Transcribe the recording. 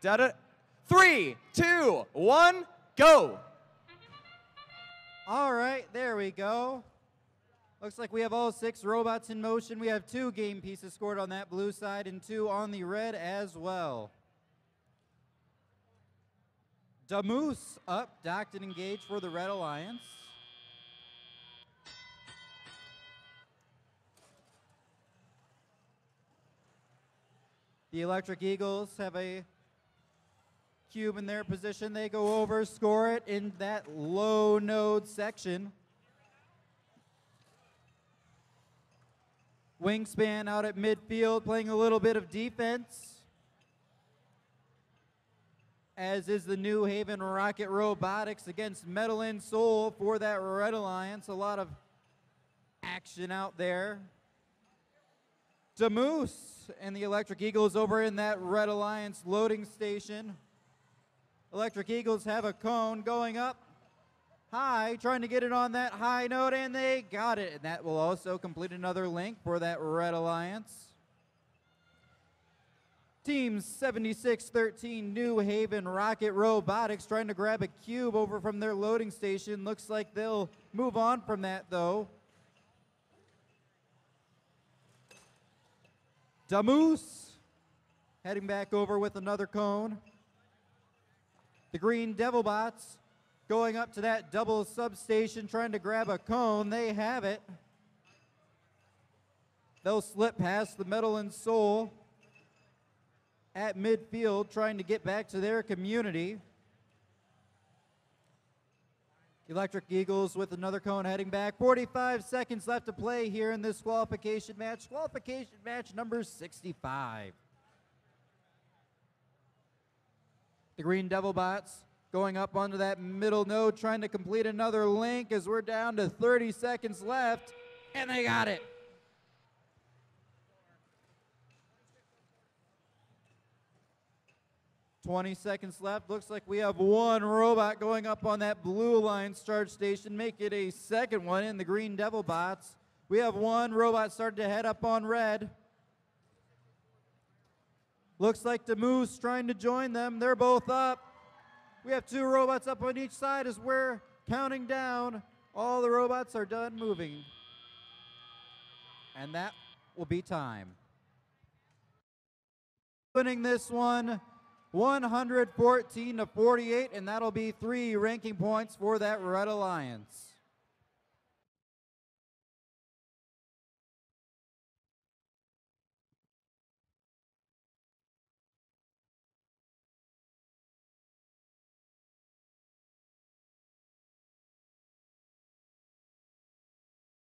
Da da. Three, two, one, go. All right, there we go. Looks like we have all six robots in motion. We have two game pieces scored on that blue side and two on the red as well. Damoose up, docked and engaged for the Red Alliance. The Electric Eagles have a cube in their position. They go over, score it in that low node section. Wingspan out at midfield, playing a little bit of defense. As is the New Haven Rocket Robotics against Metal and Soul for that Red Alliance. A lot of action out there. Damoose and the Electric Eagles over in that Red Alliance loading station. Electric Eagles have a cone going up high, trying to get it on that high node, and they got it. And that will also complete another link for that Red Alliance. Team 7613 New Haven Rocket Robotics trying to grab a cube over from their loading station. Looks like they'll move on from that though. Damoose heading back over with another cone. The Green Devil Bots going up to that double substation trying to grab a cone. They have it. They'll slip past the Metal and Soul at midfield trying to get back to their community. Electric Eagles with another cone heading back. 45 seconds left to play here in this qualification match. Qualification match number 65. The Green Devil Bots going up onto that middle node, trying to complete another link as we're down to 30 seconds left, and they got it. Twenty seconds left. Looks like we have one robot going up on that blue line charge station. Make it a second one in the Green Devil bots. We have one robot starting to head up on red. Looks like the Moose trying to join them. They're both up. We have two robots up on each side as we're counting down. All the robots are done moving. And that will be time. Winning this one 114 to 48, and that'll be three ranking points for that Red Alliance.